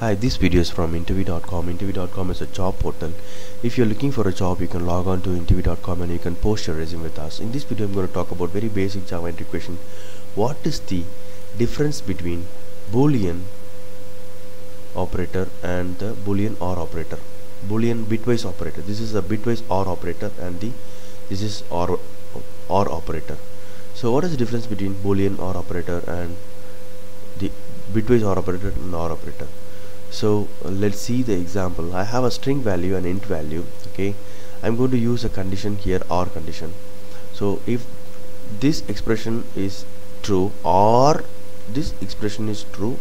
Hi, this video is from interview.com. Interview.com is a job portal. If you're looking for a job, you can log on to interview.com and you can post your resume with us. In this video, I'm going to talk about very basic Java question. What is the difference between Boolean operator and the Boolean OR operator? Boolean bitwise operator. This is a bitwise OR operator and the this is OR OR operator. So what is the difference between Boolean OR operator and the bitwise OR operator and OR operator? So uh, let's see the example. I have a string value and int value okay? I'm going to use a condition here or condition. So if this expression is true or this expression is true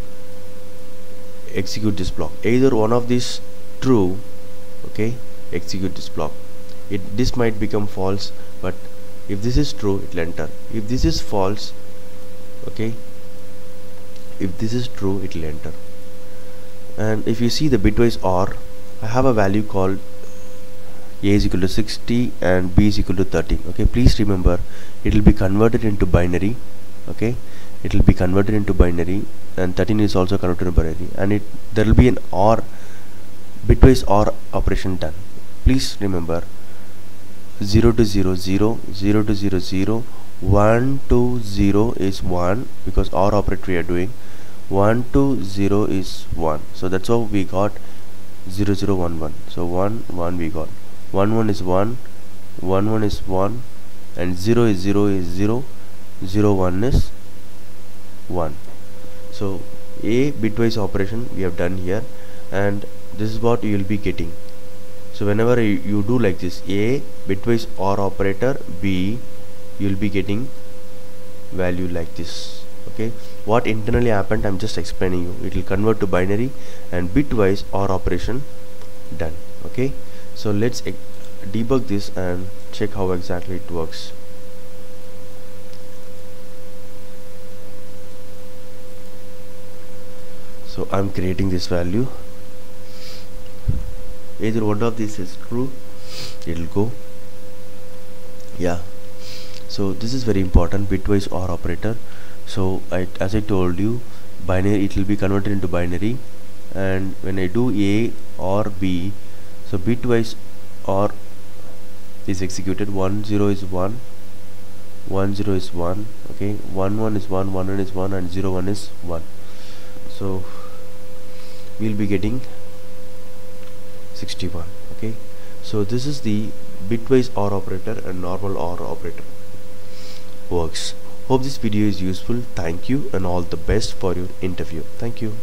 execute this block. Either one of these true okay execute this block. It this might become false but if this is true it will enter. If this is false okay if this is true it will enter and if you see the bitwise OR I have a value called a is equal to 60 and b is equal to 30 okay? Please remember it will be converted into binary okay? It will be converted into binary and 13 is also converted into binary. And it there will be an OR bitwise OR operation done. Please remember 0 to 0 0 0 to 0 0 1 to 0 is 1 because OR operator we are doing 1 to 0 is 1 so that's how we got 0 0 1 1 so 1 1 we got. 1 1 is 1 1 1 is 1 and 0 is 0 is 0 0 1 is 1 so a bitwise operation we have done here and this is what you will be getting. So whenever you, you do like this a bitwise OR operator b you will be getting value like this. Okay what internally happened I'm just explaining you. It will convert to binary and bitwise OR operation done okay? So let's debug this and check how exactly it works. So I'm creating this value. Either one of these is true it'll go. Yeah. So this is very important bitwise OR operator so I, as I told you binary it will be converted into binary. And when I do A or B so bitwise OR is executed 1 0 is 1 1 0 is 1 okay? 1 1 is 1 1 1 is 1 and 0 1 is 1 so we'll be getting 61 okay? So this is the bitwise OR operator and normal OR operator works Hope this video is useful. Thank you and all the best for your interview. Thank you.